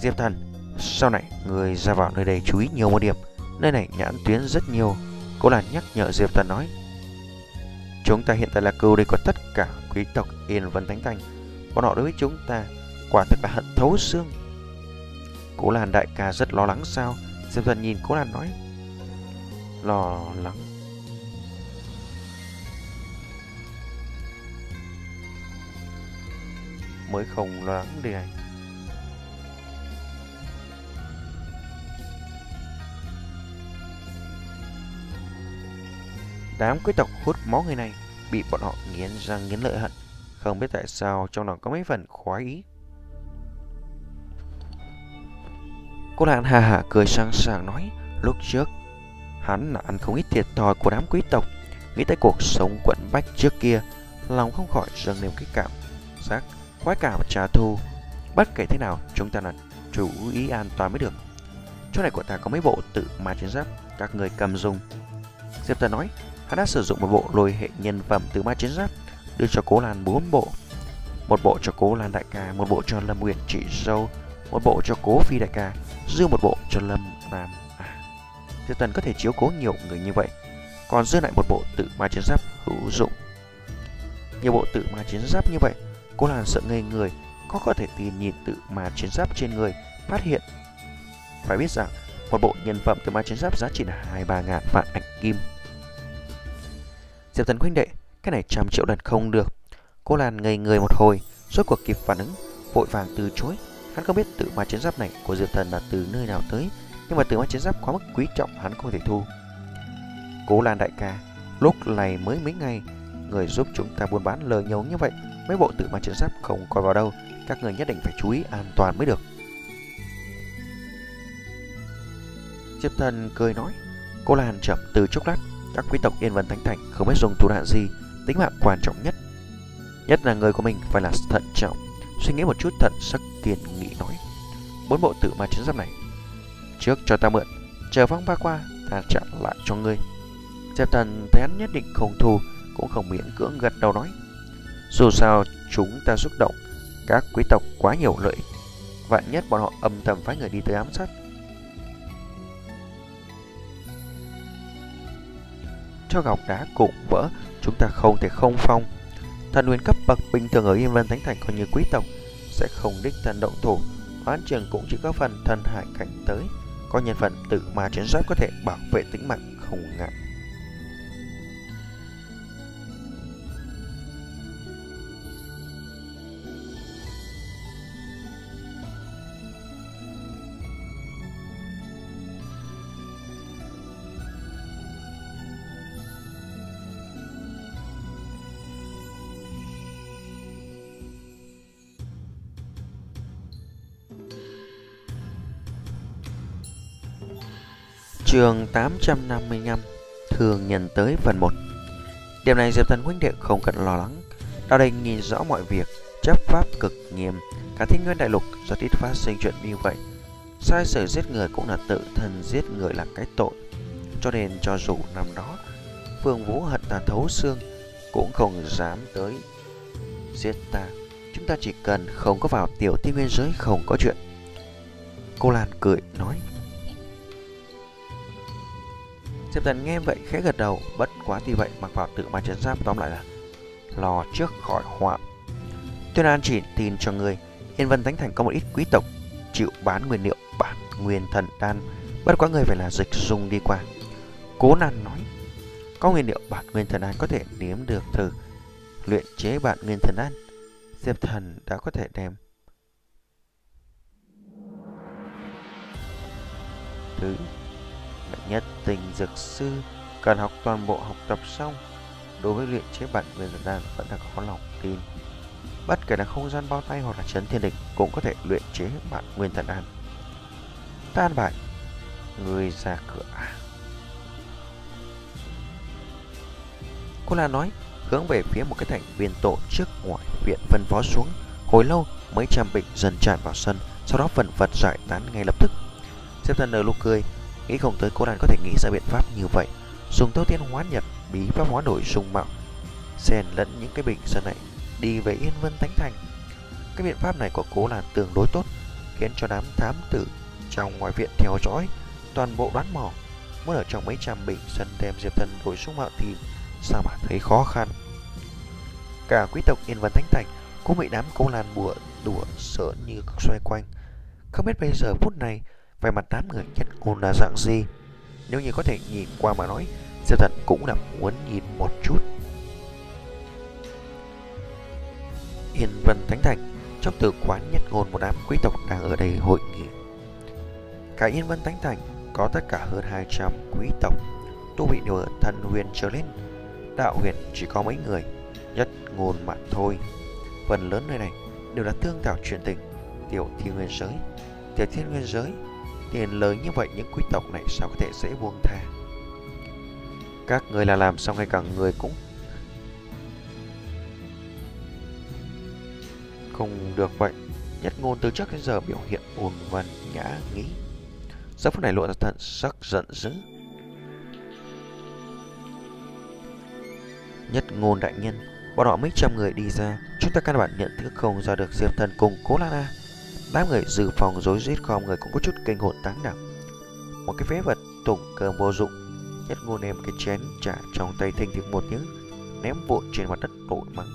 Diệp Thần, sau này người ra vào nơi đây chú ý nhiều một điểm, nơi này nhãn tuyến rất nhiều. Cô là nhắc nhở Diệp Thần nói. Chúng ta hiện tại là cưu đây của tất cả quý tộc Yên Vân Thánh Thành. Bọn họ đối với chúng ta quả thực là hận thấu xương. Cố Lan đại ca rất lo lắng sao Diệp Thần nhìn Cố Lan nói lo lắng. Mới không lo lắng đi anh. Đám quý tộc hút máu người này bị bọn họ nghiến răng nghiến lợi hận. Không biết tại sao trong lòng có mấy phần khoái ý. Cô lạn hà hà cười sang sảng nói, lúc trước, hắn là ăn không ít thiệt thòi của đám quý tộc nghĩ tới cuộc sống quận bách trước kia, lòng không khỏi dâng niềm kích cảm giác khoái cảm trả thù bất kể thế nào, chúng ta là chủ ý an toàn mới được. Chỗ này của ta có mấy bộ tự ma chiến giáp các người cầm dùng. Diệp tần nói, hắn đã sử dụng một bộ lôi hệ nhân phẩm từ ma chiến giáp, đưa cho cố lan bốn bộ. Một bộ cho cố lan đại ca, một bộ cho lâm nguyện chị dâu, một bộ cho cố phi đại ca, dư một bộ cho lâm nam. À diệp tần có thể chiếu cố nhiều người như vậy, còn dư lại một bộ tự ma chiến giáp hữu dụng. Nhiều bộ tự ma chiến giáp như vậy Cô lan sợ ngây người có có thể tin nhìn tự ma chiến giáp trên người phát hiện phải biết rằng một bộ nhân phẩm từ ma chiến giáp giá trị là hai ba ngàn vạn ảnh kim Diệp Thần huynh đệ, cái này trăm triệu lần không được. Cô Lan ngây người một hồi, rốt cuộc kịp phản ứng, vội vàng từ chối. Hắn không biết tự ma chiến giáp này của Diệp Thần là từ nơi nào tới, nhưng mà tự ma chiến giáp quá mức quý trọng hắn không thể thu. Cố Lan đại ca, lúc này mới mấy ngày, người giúp chúng ta buôn bán lời nhấu như vậy, mấy bộ tự ma chiến giáp không coi vào đâu, các người nhất định phải chú ý an toàn mới được. Diệp Thần cười nói, Cô Lan chậm từ chốc lát các quý tộc Yên Vân Thánh Thành không biết dùng thủ đoạn gì, tính mạng quan trọng nhất. Nhất là người của mình phải là thận trọng, suy nghĩ một chút thận sắc kiên nghị nói. Bốn bộ tự ma chiến giáp này, trước cho ta mượn, chờ vong ba qua, ta trả lại cho ngươi. Diệp Thần thấy hắn nhất định không thù, cũng không miễn cưỡng gật đầu nói. Dù sao chúng ta xúc động, các quý tộc quá nhiều lợi Vạn nhất bọn họ âm thầm phái người đi tới ám sát cho gọc đá cụng vỡ, chúng ta không thể không phong. Thần huyền cấp bậc bình thường ở Yên Vân Thánh Thành còn như quý tộc sẽ không đích thân động thủ. Hoán trường cũng chỉ có phần thần hải cảnh tới, có nhân phần tự mà chiến giáp có thể bảo vệ tính mạng không ngại. Trường 855 Thường nhận tới phần 1 Điểm này Diệp Thần huynh đệ không cần lo lắng. Đào đây nhìn rõ mọi việc, Chấp pháp cực nghiêm. Cả thiên nguyên đại lục rất ít phát sinh chuyện như vậy. Sai sở giết người cũng là tự thân giết người là cái tội. Cho nên cho dù năm đó, Phương Vũ hận ta thấu xương, Cũng không dám tới Giết ta. Chúng ta chỉ cần không có vào tiểu thiên nguyên giới không có chuyện. Cô Lan cười, nói Diệp Thần nghe vậy khẽ gật đầu, bất quá thì vậy mặc vào tự ma chấn giáp tóm lại là lo trước khỏi họa. Tuyên An chỉ tin cho người, Yên Vân Thánh Thành có một ít quý tộc chịu bán nguyên liệu bản nguyên thần đan, bất quá người phải là dịch dùng đi qua. Cố Nan nói, có nguyên liệu bản nguyên thần đan có thể nếm được thử luyện chế bản nguyên thần đan. Diệp Thần đã có thể đem thứ nhất tình dược sư, cần học toàn bộ học tập xong. Đối với luyện chế bản nguyên thần đan vẫn là khó lòng tin. Bất kể là không gian bao tay hoặc là chấn thiên địch cũng có thể luyện chế bản nguyên thần đan tan bại người ra cửa. Cô là nói, hướng về phía một cái thành viên tổ trước ngoài viện phân phó xuống. Hồi lâu mấy trăm bệnh dần tràn vào sân, sau đó phần vật giải tán ngay lập tức. Xếp thân nở lúc cười Nghĩ không tới cô đàn có thể nghĩ ra biện pháp như vậy. Dùng tấu tiên hóa nhật Bí pháp hóa đổi sung mạo. Xen lẫn những cái bình sơn này, Đi về Yên Vân Thánh Thành. Cái biện pháp này của cố làn tương đối tốt, Khiến cho đám thám tử Trong ngoài viện theo dõi, Toàn bộ đoán mò. Muốn ở trong mấy trăm bình sân đem Diệp Thần đổi sung mạo thì Sao mà thấy khó khăn? Cả quý tộc Yên Vân Thánh Thành, Cũng bị đám cố làn bùa đùa sợ như xoay quanh. Không biết bây giờ phút này về mặt đám người nhất ôn là dạng gì? Nếu như có thể nhìn qua mà nói, Diệp Thần cũng là muốn nhìn một chút. Yên Vân Thánh Thành Trong từ quán nhất ngôn một đám quý tộc đang ở đây hội nghị. Cả Yên Vân Thánh Thành có tất cả hơn 200 quý tộc Tu vị đều ở thần huyền trở lên Đạo huyền chỉ có mấy người Nhất ngôn mà thôi. Phần lớn nơi này đều là tương thảo truyền tình Tiểu thiên nguyên giới. Tiểu thiên nguyên giới Tiền lớn như vậy, những quý tộc này sao có thể dễ buông tha? Các người là làm xong ngay cả người cũng Không được vậy? Nhất ngôn từ trước đến giờ biểu hiện ồn văn nhã nghĩ Giờ phút này lộ ra thận sắc giận dữ. Nhất ngôn đại nhân, Bọn họ mấy trăm người đi ra, Chúng ta căn bản nhận thức không ra được Diệp Thần cùng Cố Lan A Đám người dự phòng rối rít khom người cũng có chút kinh hồn tán đảm Một cái phế vật tủng cơm vô dụng Nhất ngôn em cái chén trả trong tay thình thịch một tiếng Ném vội trên mặt đất tội mắng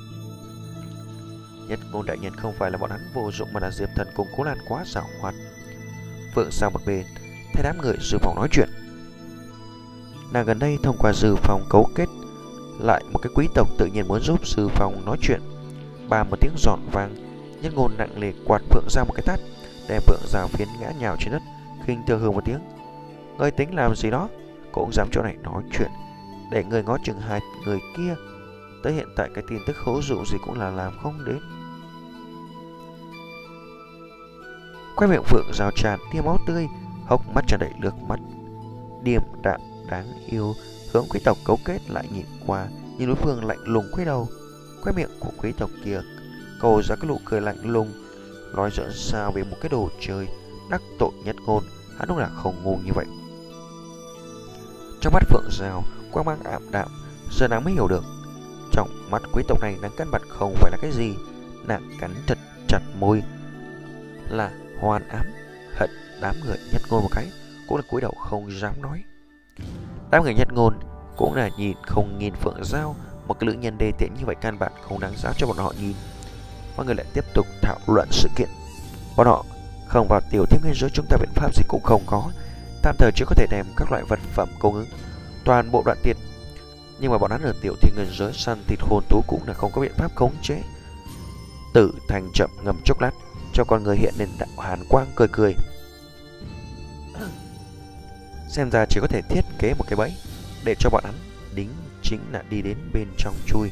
Nhất ngôn đại nhân không phải là bọn hắn vô dụng mà là Diệp Thần cùng Cố Lan quá xảo hoạt. Phượng sang một bên, thấy đám người dự phòng nói chuyện. Nàng gần đây thông qua dự phòng cấu kết lại một cái quý tộc tự nhiên muốn giúp dự phòng nói chuyện. Ba một tiếng giòn vang, nhất ngôn nặng nề quạt Phượng ra một cái tát, đem Phượng rào phiến ngã nhào trên đất, khinh thường hừ một tiếng. Ngươi tính làm gì đó, cũng dám chỗ này nói chuyện, để người ngó chừng hai người kia. Tới hiện tại cái tin tức hữu dụ gì cũng là làm không đến. Quay miệng Phượng rào tràn tia máu tươi, hốc mắt tràn đầy nước mắt. Điềm đạm đáng yêu, hướng quý tộc cấu kết lại nhìn qua, nhìn đối phương lạnh lùng quay đầu. Quay miệng của quý tộc kia cầu ra cái nụ cười lạnh lùng, nói dẫn sao về một cái đồ chơi đắc tội nhất ngôn, hắn đúng là không ngu như vậy. Trong mắt Phượng rào, quang mang ảm đạm, giờ nàng mới hiểu được. Trong mắt quý tộc này nàng căn bản không phải là cái gì, nàng cắn thật chặt môi, là hoàn ám hận đám người nhất ngôn một cái cũng là cúi đầu không dám nói đám người nhất ngôn cũng là nhìn không nhìn phượng giao một cái nữ nhân đề tiện như vậy căn bản không đáng giá cho bọn họ nhìn mọi người lại tiếp tục thảo luận sự kiện bọn họ không vào tiểu thiên nguyên giới chúng ta biện pháp gì cũng không có tạm thời chỉ có thể đem các loại vật phẩm cung ứng toàn bộ đoạn tiền nhưng mà bọn hắn ở tiểu thiên nguyên giới săn thịt hồn thú cũng là không có biện pháp khống chế tử thành chậm ngầm chốc lát cho con người hiện lên đạo hàn quang cười cười. Xem ra chỉ có thể thiết kế một cái bẫy để cho bọn hắn đính chính là đi đến bên trong chui.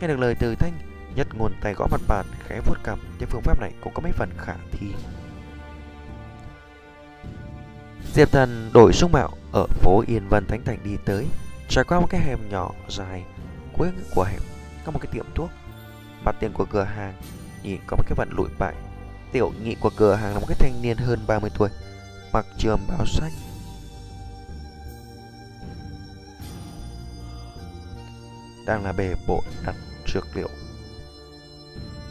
Nghe được lời từ thanh, nhất nguồn tay gõ mặt bàn khẽ vuốt cằm, nhưng phương pháp này cũng có mấy phần khả thi. Diệp Thần đổi dung mạo ở phố Yên Vân Thánh Thành đi tới, trải qua một cái hẻm nhỏ dài, cuối của hẻm có một cái tiệm thuốc. Mặt tiền của cửa hàng nhìn có một cái vận lụi bại. Tiểu nhị của cửa hàng là một cái thanh niên hơn 30 tuổi Mặc trường báo xanh Đang là bề bộ đặt dược liệu.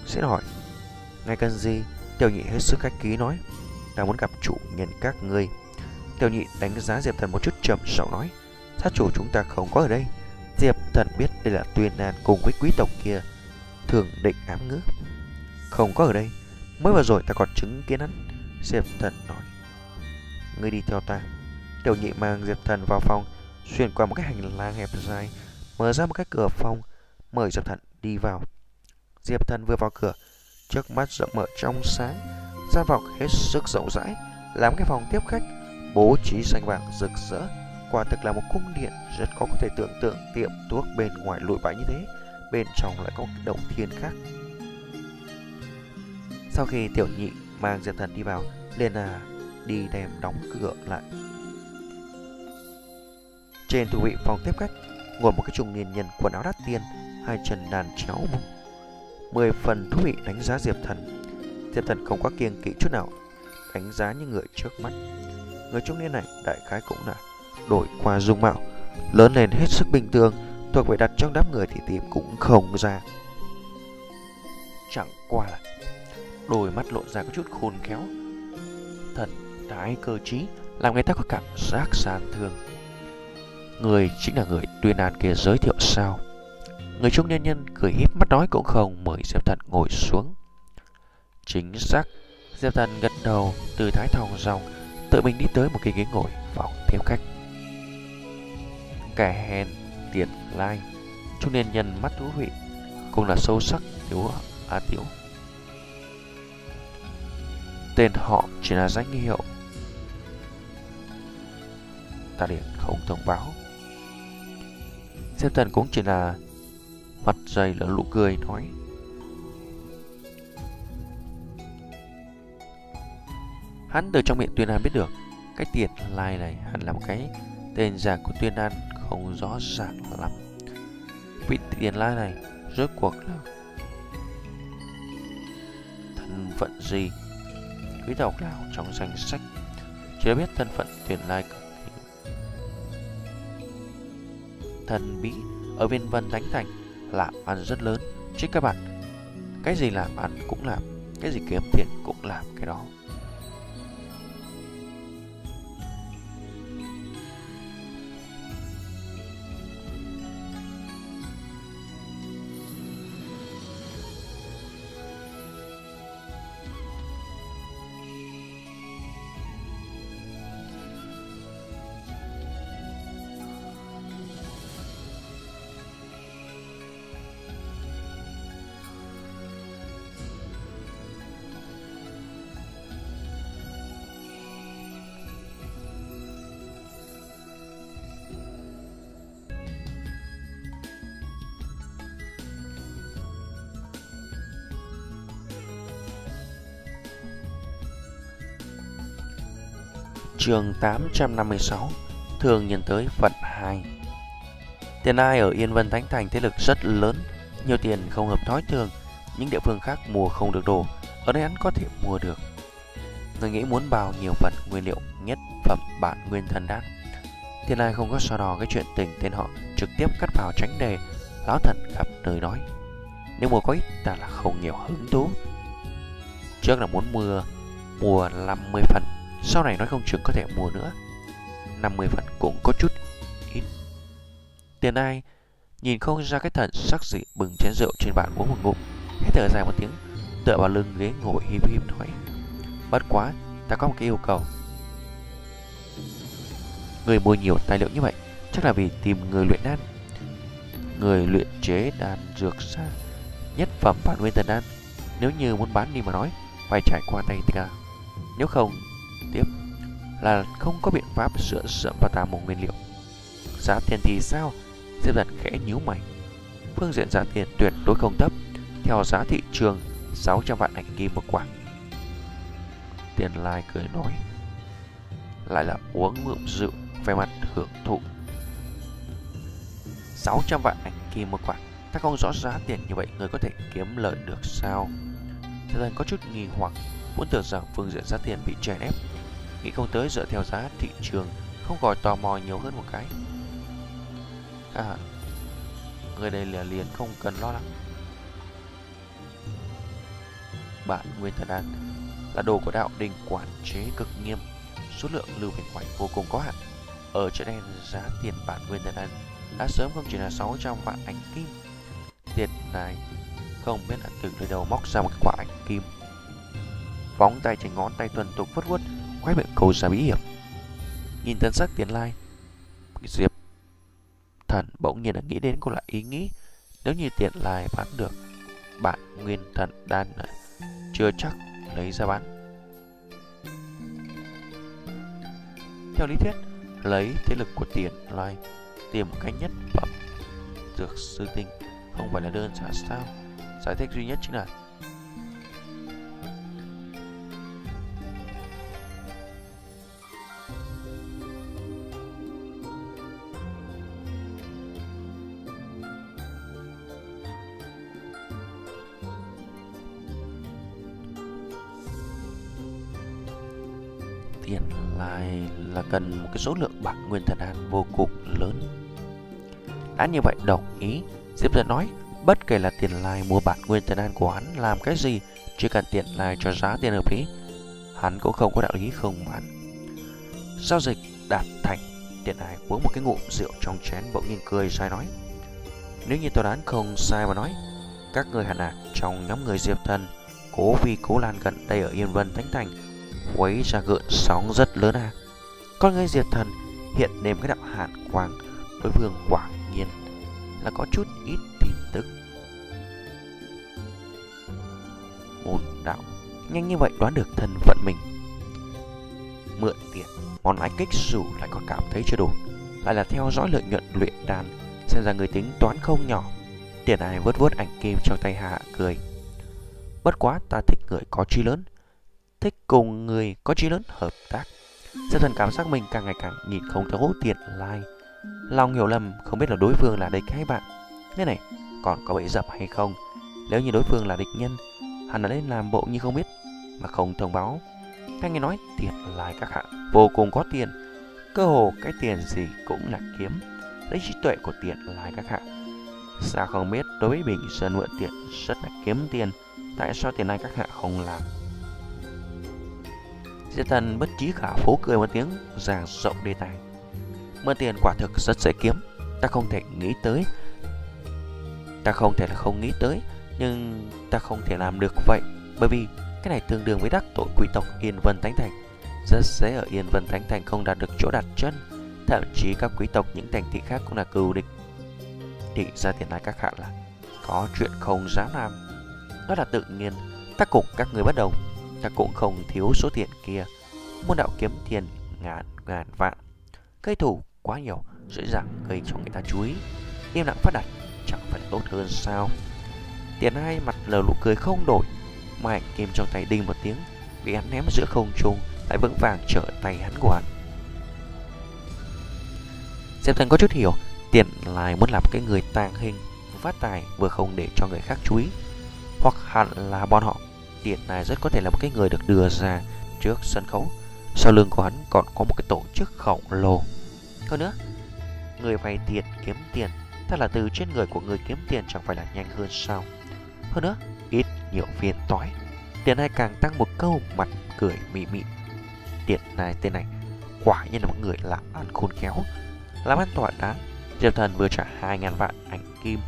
Xin hỏi Ngài cần gì Tiểu nhị hết sức khách ký nói, ta muốn gặp chủ nhân các ngươi. Tiểu nhị đánh giá Diệp Thần một chút chậm sau nói, Sát chủ chúng ta không có ở đây. Diệp Thần biết đây là tuyên nan cùng với quý tộc kia, Thường định ám ngữ. Không có ở đây, Mới vừa rồi ta còn chứng kiến hắn, Diệp Thần nói. Ngươi đi theo ta. Tiểu nhị mang Diệp Thần vào phòng, Xuyên qua một cái hành lang hẹp dài, Mở ra một cái cửa phòng, Mời Diệp Thần đi vào. Diệp Thần vừa vào cửa Trước mắt rộng mở trong sáng gian phòng hết sức rộng rãi Làm cái phòng tiếp khách Bố trí xanh vàng rực rỡ Quả thực là một cung điện Rất khó có thể tưởng tượng tiệm thuốc bên ngoài lụi bại như thế Bên trong lại có một động thiên khác sau khi tiểu nhị mang Diệp Thần đi vào, liền là đi đem đóng cửa lại. Trên thủ vị phòng tiếp khách, ngồi một cái trung niên nhân quần áo đắt tiền, hai chân đàn chéo bụng. Mười phần thú vị đánh giá Diệp Thần. Diệp Thần không có kiêng kỵ chút nào, đánh giá những người trước mắt. Người trung niên này đại khái cũng là đổi qua dung mạo, lớn lên hết sức bình thường, thuộc về đặt trong đám người thì tìm cũng không ra. Chẳng qua là đôi mắt lộ ra có chút khôn khéo. Thần thái cơ trí làm người ta có cảm giác sàn thương. Người chính là người tuyên án kia giới thiệu sao. Người trung niên nhân cười híp mắt nói cũng không mời Diệp Thần ngồi xuống. Chính xác, Diệp Thần gật đầu từ thái thòng dòng, tự mình đi tới một cái ghế ngồi phòng tiếp khách. kẻ hèn, tiền lai, trung niên nhân mắt thú vị, cũng là sâu sắc thiếu A tiểu Tên họ chỉ là danh hiệu. Ta liền không thông báo. Diệp Thần cũng chỉ là dày là lũ cười nói. Hắn từ trong miệng Tuyên An biết được, cái tiền lai này hẳn là một cái tên giả của Tuyên An không rõ ràng lắm. Vị tiền lai này rốt cuộc là thân phận gì? Quý tộc nào trong danh sách chưa biết thân phận tiền lai cực kỳ thần bí ở bên Vân Thánh Thành làm ăn rất lớn. Chứ các bạn cái gì làm ăn cũng làm, cái gì kiếm tiền cũng làm cái đó. Chương 856 Thường nhìn tới phần 2 Tiền ai ở Yên Vân Thánh Thành thế lực rất lớn, Nhiều tiền không hợp thói thường, Những địa phương khác mua không được đồ, Ở đây hắn có thể mua được. Người nghĩ muốn bao nhiều phần nguyên liệu, nhất phẩm bản nguyên thần đan. Tiền ai không có so đo cái chuyện tình tên họ, Trực tiếp cắt vào tránh đề, Lão thần gặp nơi nói. Nếu mua có ít, ta là không nhiều hứng thú. Trước là muốn mua Mua 50 phần sau này nói không chừng có thể mua nữa. 50 phần cũng có chút ít. Tiền ai? Nhìn không ra cái thần sắc dị bừng chén rượu trên bàn uống một ngụm. Hãy thở dài một tiếng, Tựa vào lưng ghế ngồi hiếp hiếp nói, Bất quá, ta có một cái yêu cầu. Người mua nhiều tài liệu như vậy, Chắc là vì tìm người luyện đan. Người luyện chế đan dược ra Nhất phẩm bản nguyên thần đan. Nếu như muốn bán đi mà nói, Phải trải qua tay ta. Nếu không tiếp là không có biện pháp sửa sớm và tà mùng nguyên liệu. Giá tiền thì sao? Diệp Giật khẽ nhíu mày. Phương diện giá tiền tuyệt đối không thấp, theo giá thị trường 600 vạn ảnh kim một quả. Tiền Lai cười nói, lại là uống ngụm rượu về mặt hưởng thụ. 600 vạn ảnh kim một quả, ta không rõ giá tiền như vậy người có thể kiếm lợi được sao? Thế nên có chút nghi hoặc, muốn tưởng rằng phương diện giá tiền bị chèn ép Nghĩ không tới dựa theo giá thị trường, Không khỏi tò mò nhiều hơn một cái. À Người đây là liền không cần lo lắng. Bạn Nguyên Thần an, Là đồ của đạo đình quản chế cực nghiêm, Số lượng lưu hành ngoại vô cùng có hạn. Ở chợ đen, giá tiền bạn Nguyên Thần an Đã sớm không chỉ là 600 vạn ánh kim. Tiền này Không biết là từ nơi đầu móc ra một quả ánh kim. Vóng tay trên ngón tay tuần tục vút vút quét miệng cầu ra bí hiểm. Nhìn thân sắc tiền lai, Diệp Thần bỗng nhiên đã nghĩ đến cô lại ý nghĩ. Nếu như tiền lai bán được Bạn nguyên thần đan, Chưa chắc lấy ra bán. Theo lý thuyết, Lấy thế lực của tiền lai Tìm một cách nhất phẩm Dược sư tinh Không phải là đơn giản sao? Giải thích duy nhất chính là là cần một cái số lượng bản nguyên thần hạt vô cùng lớn. Đã như vậy đồng ý, Diệp Thần nói, bất kể là tiền lai mua bản nguyên thần hạt của hắn làm cái gì, chỉ cần tiền lai cho giá tiền hợp lý, hắn cũng không có đạo lý không bán. Giao dịch đạt thành, tiền lai uống một cái ngụm rượu trong chén bỗng nhiên cười sai nói. Nếu như tôi đoán không sai mà nói, các người hẳn là trong nhóm người Diệp Thần, cố vi cố lan gần đây ở Yên Vân Thánh Thành, quấy ra gợn sóng rất lớn à. Con người diệt thần hiện nềm cái đạo hạn quang đối phương quả nhiên là có chút ít tin tức. Môn đạo nhanh như vậy đoán được thân phận mình. Mượn tiền, món ái kích dù lại còn cảm thấy chưa đủ, lại là theo dõi lợi nhuận luyện đan, xem ra người tính toán không nhỏ. Tiền ai vớt vớt ảnh kim trong tay hạ cười. Bất quá ta thích người có trí lớn, thích cùng người có trí lớn hợp tác. Dần thần cảm giác mình càng ngày càng nhìn không thấu tiền lai. Lòng hiểu lầm không biết là đối phương là địch hay bạn. Thế này, còn có bẫy dập hay không? Nếu như đối phương là địch nhân, hắn đã lên làm bộ như không biết mà không thông báo. Các nghe nói tiền lai các hạ vô cùng có tiền, cơ hồ cái tiền gì cũng là kiếm. Lấy trí tuệ của tiền lai các hạ. Sao không biết đối với bình dân mượn tiền rất là kiếm tiền, tại sao tiền lai các hạ không làm? Diệp thần bất trí khả phố cười một tiếng giảng rộng đề tài. Mượn tiền quả thực rất dễ kiếm, ta không thể nghĩ tới. Ta không thể là không nghĩ tới, nhưng ta không thể làm được vậy, bởi vì cái này tương đương với đắc tội quý tộc Yên Vân Thánh Thành. Rất dễ ở Yên Vân Thánh Thành không đạt được chỗ đặt chân, thậm chí các quý tộc những thành thị khác cũng là cừu địch. Thì ra tiền này các hạ là có chuyện không dám làm. Đó là tự nhiên, ta cùng các người bắt đầu ta cũng không thiếu số tiền kia. Môn đạo kiếm tiền ngàn ngàn vạn. Cây thủ quá nhiều, dễ dàng gây cho người ta chú ý. Im lặng phát đặt, chẳng phải tốt hơn sao. Tiền hai mặt lờ nụ cười không đổi, mảnh kim trong tay đinh một tiếng, bị hắn ném giữa không trung, lại vững vàng trở tay hắn của hắn. Diệp Thần có chút hiểu, tiền lại muốn làm cái người tàng hình, phát tài vừa không để cho người khác chú ý, hoặc hẳn là bọn họ Tiền này rất có thể là một cái người được đưa ra trước sân khấu. Sau lưng của hắn còn có một cái tổ chức khổng lồ. Hơn nữa, người vay tiền kiếm tiền, thật là từ trên người của người kiếm tiền chẳng phải là nhanh hơn sao? Hơn nữa, ít nhiều phiền toái. Tiền này càng tăng một câu mặt cười mị mị. Tiền này tên này quả nhiên là một người làm ăn khôn khéo, làm ăn tỏa đáng. Diệp Thần vừa trả 2.000 vạn ảnh kim,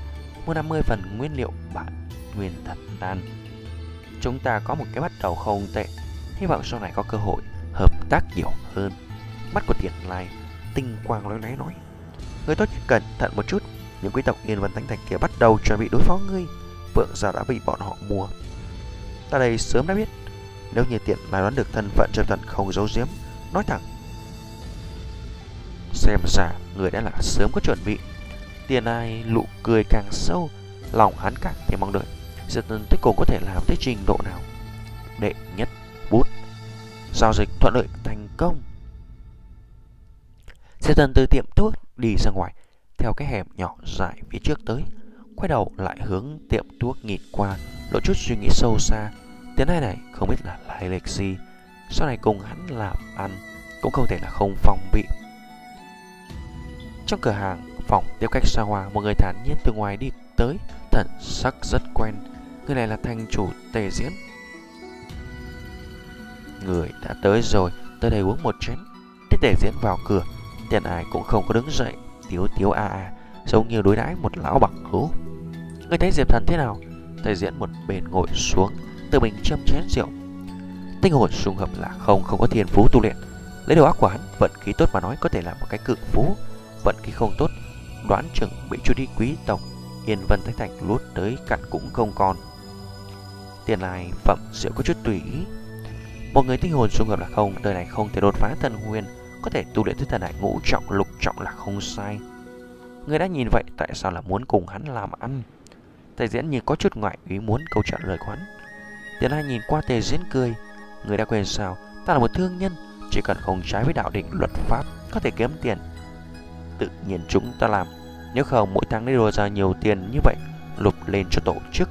mua 50 phần nguyên liệu bản nguyên thần đan Chúng ta có một cái bắt đầu không tệ. Hy vọng sau này có cơ hội hợp tác nhiều hơn. Mắt của Tiện Lai, tinh quang lóe lóe nói. Người tốt cẩn thận một chút. Những quý tộc Yên Vân Thánh Thành kia bắt đầu chuẩn bị đối phó ngươi. Vượng giờ đã bị bọn họ mua. Ta đây sớm đã biết. Nếu như Tiện Lai đoán được thân phận Trần Thần không giấu giếm, Nói thẳng. Xem ra người đã là sớm có chuẩn bị. Tiền ai lụ cười càng sâu, Lòng hắn càng thêm mong đợi. Diệp Tần cùng có thể làm tới trình độ nào? Đệ nhất, bút. Giao dịch thuận lợi, thành công. Diệp từ tiệm thuốc đi ra ngoài, Theo cái hẻm nhỏ dài phía trước tới, Quay đầu lại hướng tiệm thuốc nhìn qua, Lộ chút suy nghĩ sâu xa. Tiến hai này không biết là lai lịch gì, Sau này cùng hắn làm ăn Cũng không thể là không phòng bị. Trong cửa hàng phòng tiếp cách xa hoa, Một người thản nhiên từ ngoài đi tới, Thần sắc rất quen. Người này là thành chủ tề diễn Người đã tới rồi, Tới đây uống một chén. Thế tề diễn vào cửa Tiền ai cũng không có đứng dậy. Tiếu tiếu a a, Giống như đối đãi một lão bằng hữu. Người thấy Diệp Thần thế nào? Tề diễn một bên ngồi xuống, Tự mình châm chén rượu. Tinh hồn xung hợp là không không có thiên phú tu luyện. Lấy đầu óc của hắn, Vận khí tốt mà nói có thể là một cái cự phú. Vận khí không tốt, Đoán chừng bị chú đi quý tộc Yên Vân Thánh Thành lút tới cặn cũng không còn tiền này phẩm rượu có chút tùy ý. Một người tinh hồn xung hợp là không, đời này không thể đột phá thần huyền, có thể tu luyện tới thần đại ngũ trọng lục trọng là không sai. Người đã nhìn vậy tại sao là muốn cùng hắn làm ăn? Tề diễn như có chút ngoại ý muốn câu trả lời quán. Tiền lai nhìn qua tề diễn cười, người đã quên sao, ta là một thương nhân, chỉ cần không trái với đạo định luật pháp, có thể kiếm tiền. Tự nhiên chúng ta làm, nếu không mỗi tháng đi đồ ra nhiều tiền như vậy, lục lên cho tổ chức